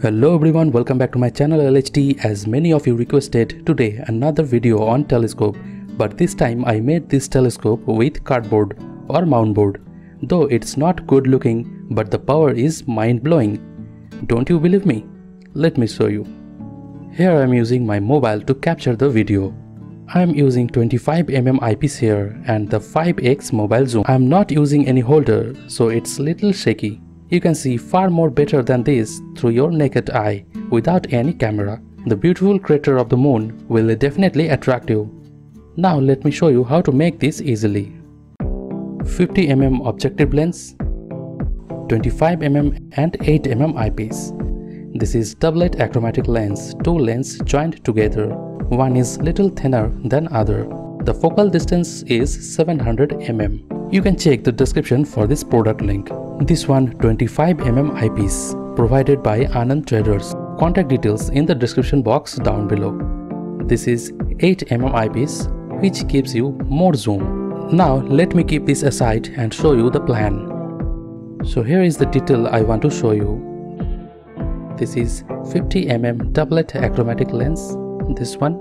Hello everyone, welcome back to my channel LHT. As many of you requested, today another video on telescope. But this time I made this telescope with cardboard or mount board. Though it's not good looking, but the power is mind-blowing. Don't you believe me? Let me show you. Here I am using my mobile to capture the video. I am using 25mm eyepiece here and the 5x mobile zoom. I am not using any holder so it's little shaky. You can see far more better than this through your naked eye without any camera. The beautiful crater of the moon will definitely attract you. Now let me show you how to make this easily. 50mm objective lens, 25mm and 8mm eyepiece. This is doublet achromatic lens, two lenses joined together. One is little thinner than other. The focal distance is 700 mm. You can check the description for this product link. This one 25mm eyepiece provided by Anand Traders. Contact details in the description box down below. This is 8mm eyepiece which gives you more zoom. Now let me keep this aside and show you the plan. So here is the detail I want to show you. This is 50mm doublet achromatic lens, this one.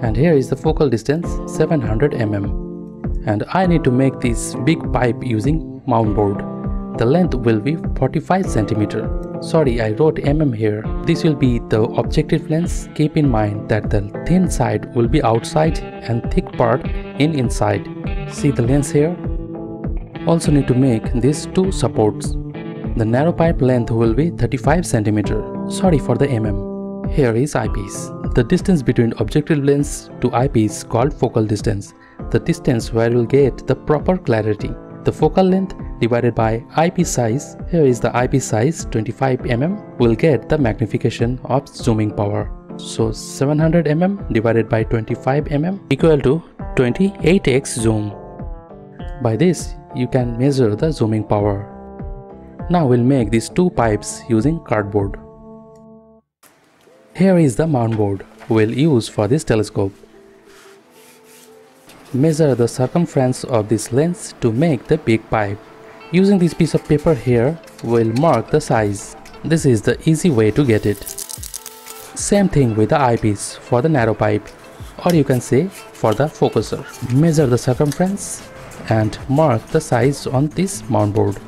And here is the focal distance 700 mm. And I need to make this big pipe using mount board. The length will be 45 cm. Sorry, I wrote mm here. This will be the objective lens. Keep in mind that the thin side will be outside and thick part in inside. See the lens here? Also need to make these two supports. The narrow pipe length will be 35 cm. Sorry for the mm. Here is eyepiece. The distance between objective lens to eyepiece called focal distance. The distance where you'll get the proper clarity. The focal length divided by eyepiece, here is the eyepiece 25mm, will get the magnification of zooming power. So 700mm divided by 25mm equal to 28x zoom. By this, you can measure the zooming power. Now we'll make these two pipes using cardboard. Here is the mount board we'll use for this telescope. Measure the circumference of this lens to make the big pipe. Using this piece of paper here, we'll mark the size. This is the easy way to get it. Same thing with the eyepiece for the narrow pipe or you can say for the focuser. Measure the circumference and mark the size on this mount board.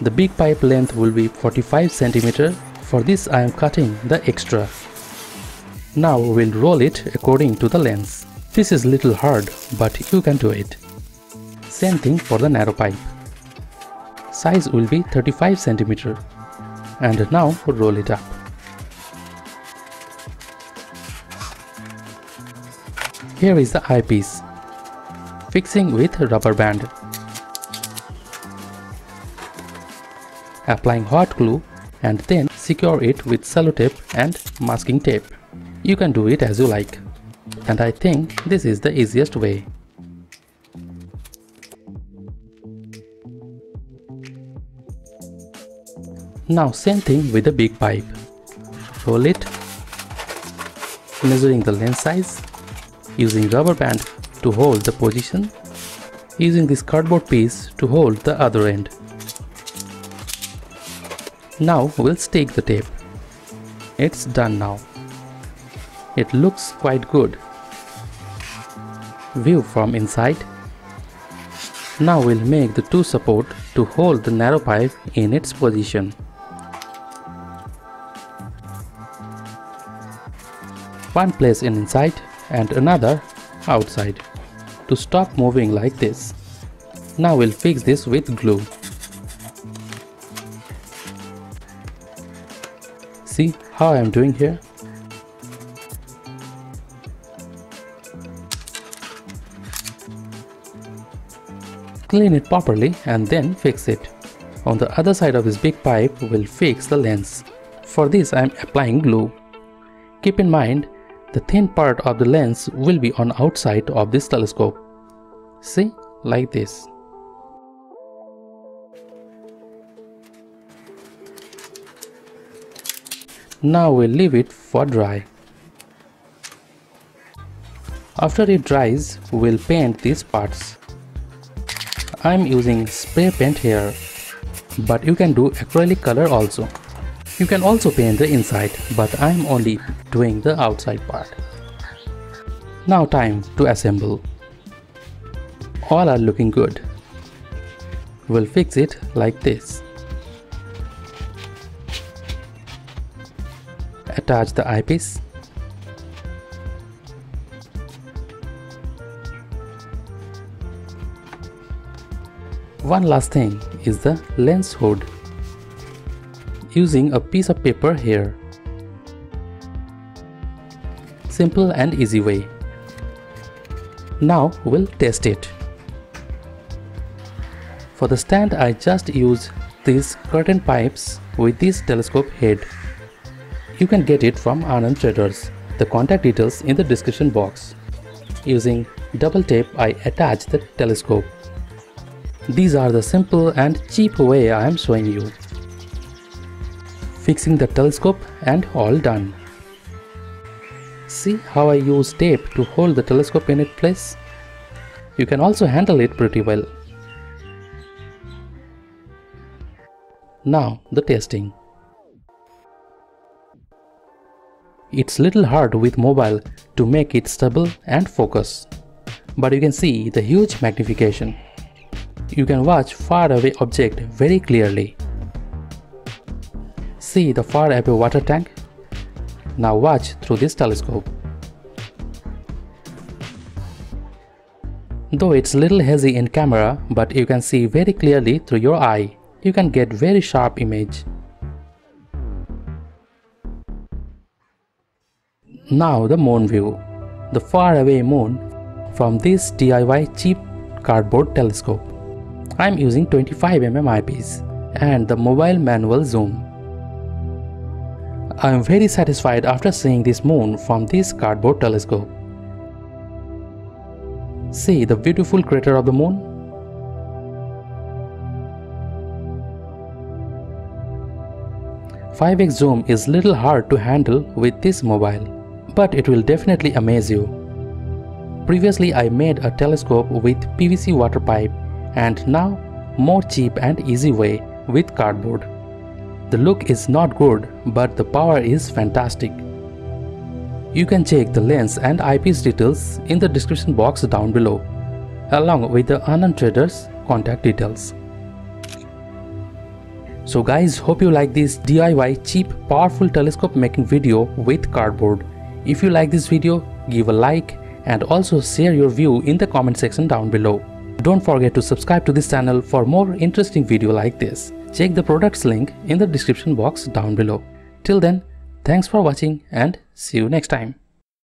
The big pipe length will be 45 cm. For this I am cutting the extra now we'll roll it according to the lens. This is little hard but you can do it. Same thing for the narrow pipe. Size will be 35 cm. And now roll it up. Here is the eyepiece. Fixing with rubber band. Applying hot glue and then secure it with sellotape and masking tape. You can do it as you like. And I think this is the easiest way. Now same thing with the big pipe. Roll it, measuring the lens size, using rubber band to hold the position, using this cardboard piece to hold the other end. Now we'll stick the tape. It's done now. It looks quite good. View from inside. Now we'll make the two support to hold the narrow pipe in its position. One place in inside and another outside to stop moving like this. Now we'll fix this with glue. See how I am doing here? Clean it properly and then fix it. On the other side of this big pipe, we'll fix the lens. For this, I am applying glue. Keep in mind, the thin part of the lens will be on outside of this telescope. See, like this. Now we'll leave it for dry. After it dries, we'll paint these parts. I'm using spray paint here. but you can do acrylic color also. You can also paint the inside, but I am only doing the outside part. Now time to assemble. All are looking good. We'll fix it like this. Attach the eyepiece. One last thing is the lens hood. Using a piece of paper here. Simple and easy way. Now we'll test it. For the stand I just use these curtain pipes with this telescope head. You can get it from Anand Traders. The contact details in the description box. Using double tape I attach the telescope. These are the simple and cheap way I am showing you. Fixing the telescope and all done. See how I use tape to hold the telescope in its place? You can also handle it pretty well. Now the testing. It's little hard with mobile to make it stable and focus. But you can see the huge magnification. You can watch far away object very clearly. See the far away water tank now watch through this telescope. Though it's little hazy in camera, but you can see very clearly through your eye. You can get very sharp image. Now the moon view. The far away moon from this DIY cheap cardboard telescope. I am using 25mm eyepiece and the mobile manual zoom. I am very satisfied after seeing this moon from this cardboard telescope. See the beautiful crater of the moon? Five X zoom is little hard to handle with this mobile, but it will definitely amaze you. Previously I made a telescope with PVC water pipe and now more cheap and easy way with cardboard. The look is not good but the power is fantastic. You can check the lens and eyepiece details in the description box down below along with the Anand Traders contact details. So guys hope you like this DIY cheap powerful telescope making video with cardboard. If you like this video give a like and also share your view in the comment section down below. Don't forget to subscribe to this channel for more interesting video like this. Check the products link in the description box down below. Till then, thanks for watching and see you next time.